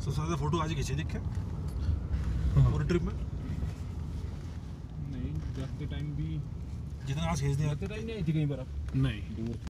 सबसे ज़्यादा फ़ोटो आज ही खींचे दिखे हाँ। पूरी ट्रिप में। नहीं जाते टाइम भी जितना आज खींच दिया। जाते टाइम नहीं आई थी कहीं पर नहीं।